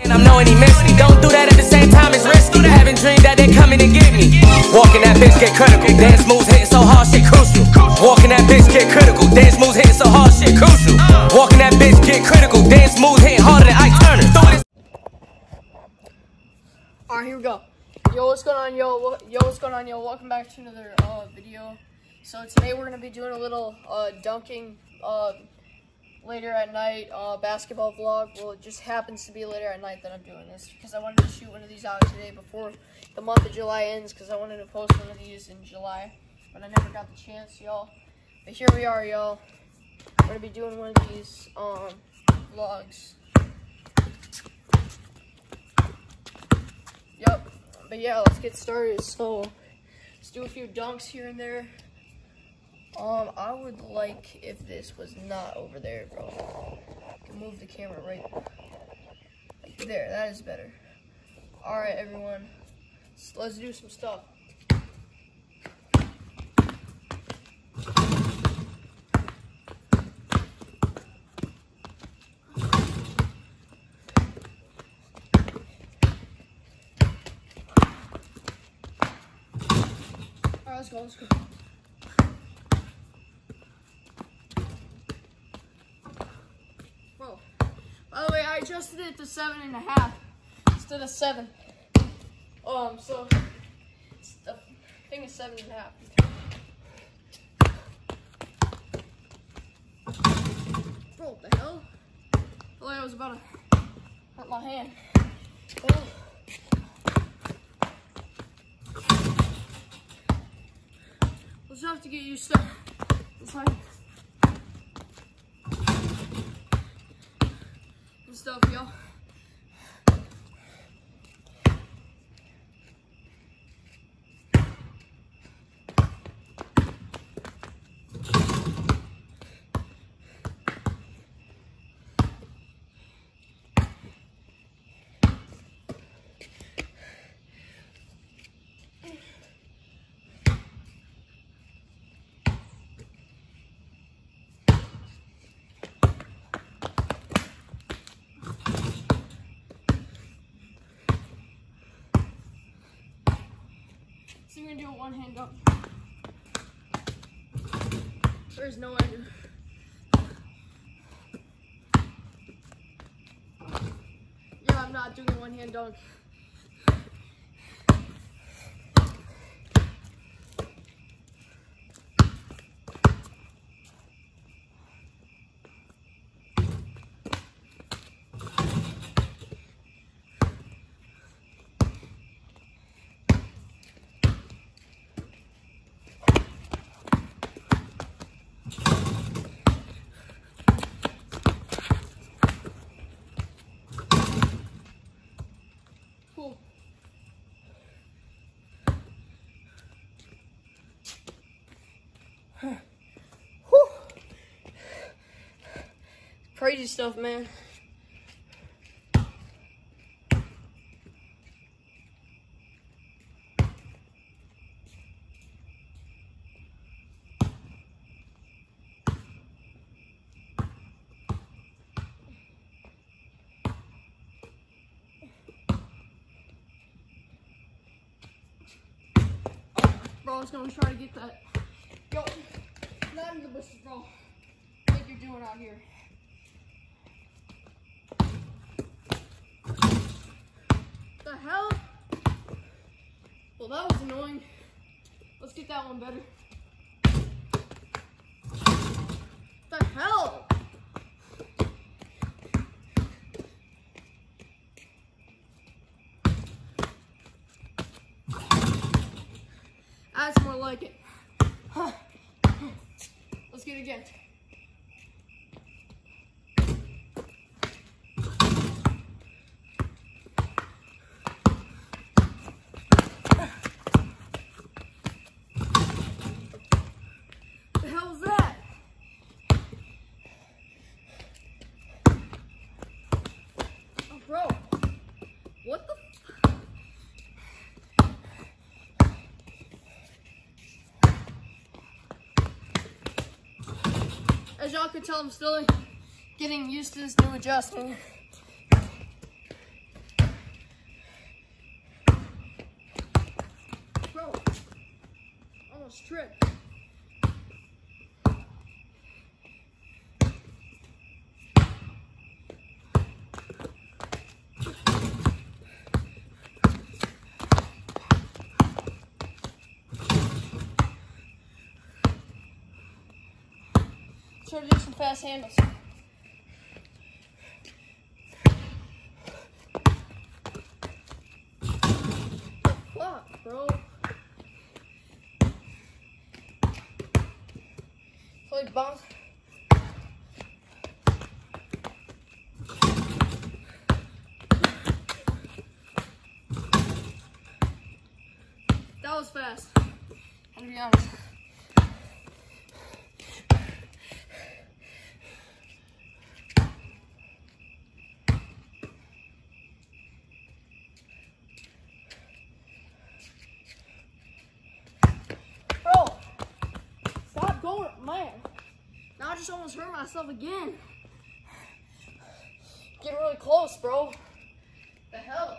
And I'm knowing he missed me. Don't do that at the same time, it's risky. Having dreamed that they coming to get me. Walking that bitch get critical. Dance moves hitting so hard, shit crucial. Walking that bitch get critical. Dance moves hitting so hard, shit crucial. Walking that bitch get critical. Dance moves hitting harder than Ike Turner. Throw this All right, here we go. Yo, what's going on, yo? What- Yo, what's going on, yo? Welcome back to another uh, video. So today we're gonna be doing a little uh, dunking uh, later at night uh, basketball vlog. Well, it just happens to be later at night that I'm doing this because I wanted to shoot one of these out today before the month of July ends because I wanted to post one of these in July, but I never got the chance, y'all. But here we are, y'all. We're gonna be doing one of these um, vlogs. Yep. But yeah, let's get started. So, let's do a few dunks here and there. Um, I would like if this was not over there, bro. I can move the camera right there. That is better. All right, everyone. Let's, do some stuff. All right, let's go. Let's go. Bro, by the way, I adjusted it to seven and a half instead of seven. Um, so it's the thing is seven and a half. Bro, what the hell? I felt I was about to hurt my hand. Oh. We'll just have to get used to this height. And stuff, y'all. One hand dunk. There's no way. Yeah, I'm not doing one hand dunk. Cool. Whew. Crazy stuff, man. I was gonna try to get that. Yo, not in the bushes, bro. What you're doing out here? The hell? Well, that was annoying. Let's get that one better. The hell? That's more like it. Let's get it again. As y'all can tell, I'm still getting used to this new adjustment. Bro, almost tripped. Try to do some fast handles. Fuck, bro. Like bounce. That was fast. I'm gonna be honest. Bro, stop going, man. Now I just almost hurt myself again. Get really close, bro. The hell?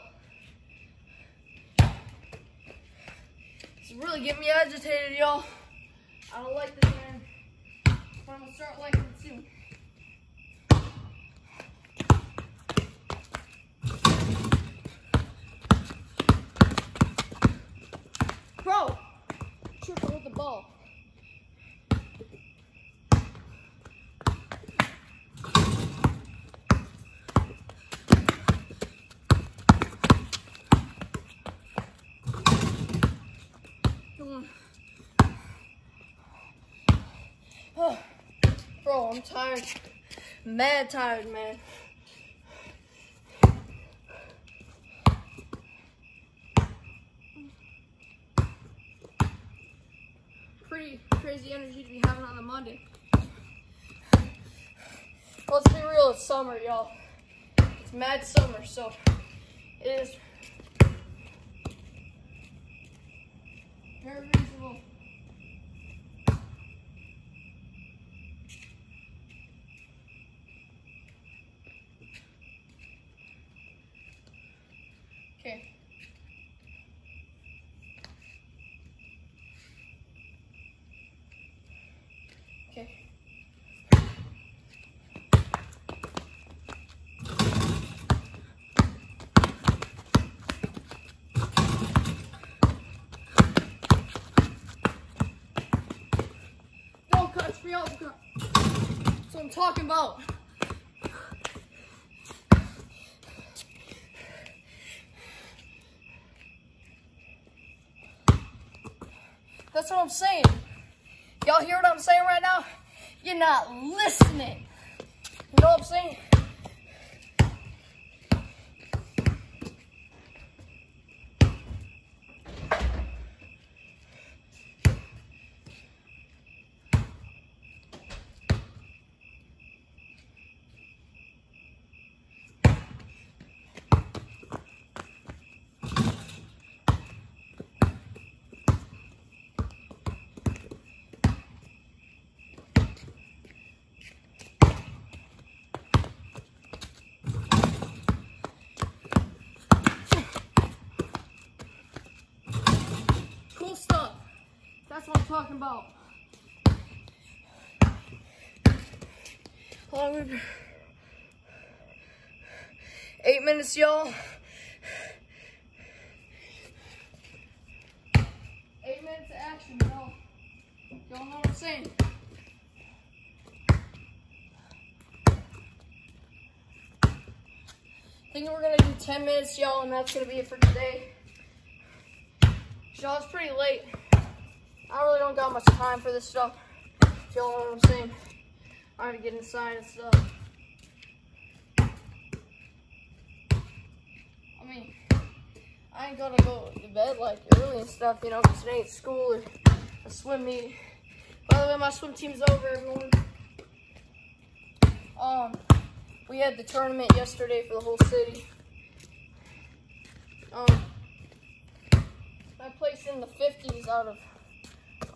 It's really getting me agitated, y'all. I don't like this, man. But I'm gonna start liking it soon. Bro, tripping with the ball. Come on. Oh, I'm tired. Mad tired, man. Pretty crazy energy to be having on a Monday. Let's be real, it's summer, y'all. It's mad summer, so it is me off. That's what I'm talking about. That's what I'm saying. Y'all hear what I'm saying right now? You're not listening. You know what I'm saying? Cool stuff. That's what I'm talking about. On, Eight minutes, y'all. Eight minutes of action, y'all. Y'all know what I'm saying? I think we're gonna do 10 minutes, y'all, and that's gonna be it for today. Y'all, it's pretty late. I really don't got much time for this stuff. If y'all know what I'm saying. I gotta get inside and stuff. I mean, I ain't gonna go to bed like early and stuff, you know, because it ain't school or a swim meet. By the way, my swim team's over, everyone. Um, we had the tournament yesterday for the whole city. Um, I placed in the 50s out of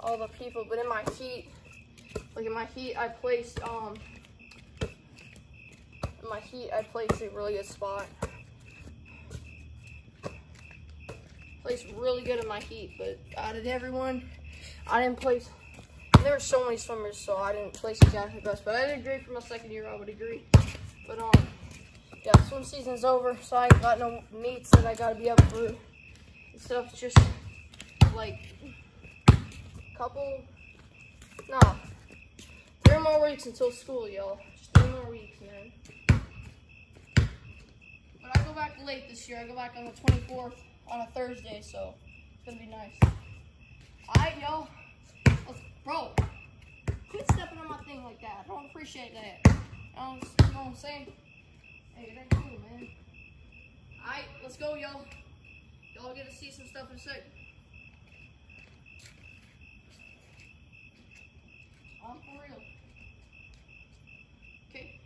all the people, but in my heat, like in my heat, I placed, um, in my heat, I placed a really good spot. Placed really good in my heat, but out of everyone, I didn't place. There were so many swimmers, so I didn't place exactly best. But I did great for my second year. I would agree. But um, yeah, swim season's over, so I got no meets that I gotta be up for stuff. Just like couple, no, three more weeks until school, y'all. Just three more weeks, man. But I go back late this year. I go back on the 24th on a Thursday, so it's gonna be nice. Alright, yo. Let's, bro, quit stepping on my thing like that. I don't appreciate that. You know, you know what I'm saying? Hey, ain't cool, man. Alright, let's go, y'all. Y'all get to see some stuff in a sec. I'm for real. Okay.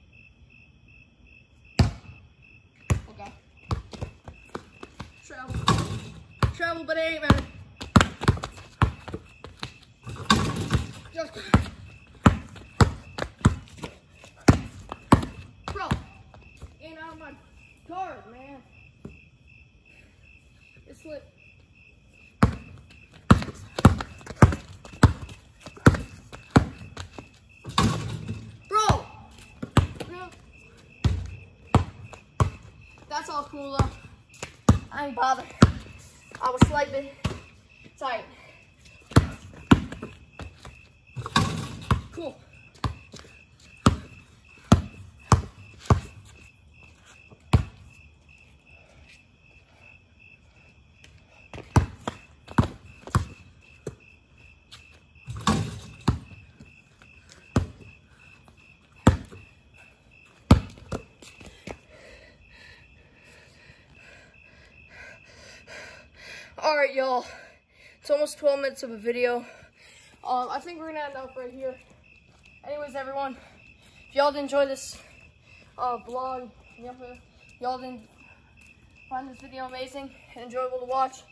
Okay. Travel. Travel, but ain't. Just Bro, get out of my guard, man. It slipped. Bro! No. That's all cool though. I ain't bothered. I was slightly tight. Cool. All right, y'all. It's almost 12 minutes of a video. Um, I think we're gonna end up right here. Anyways, everyone, if y'all did enjoy this uh, vlog, y'all didn't find this video amazing and enjoyable to watch,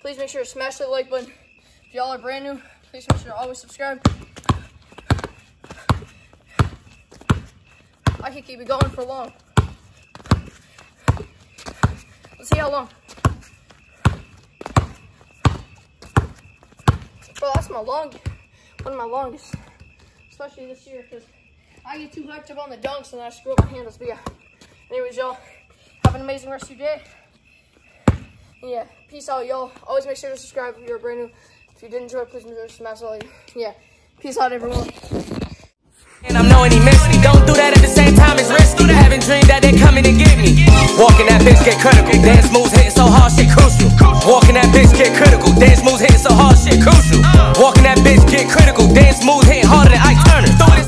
please make sure to smash that like button. If y'all are brand new, please make sure to always subscribe. I can keep it going for long. Let's see how long. Bro, that's my long, one of my longest, especially this year, because I get too hyped up on the dunks and I screw up my handles. But yeah, anyways, y'all, have an amazing rest of your day. And yeah, peace out, y'all. Always make sure to subscribe if you're brand new. If you did enjoy, please make sure to smash the like. Yeah, peace out, everyone. And I'm knowing he missed me. Don't do that at the same time, it's risky. Having dreamed that they're coming to get me. Walking that bitch get critical. Dance moves hitting so hard, shit crucial. Walking that bitch get critical. Dance moves hitting so hard, shit crucial. Walking that bitch get critical. Dance moves hitting harder than Ike Turner.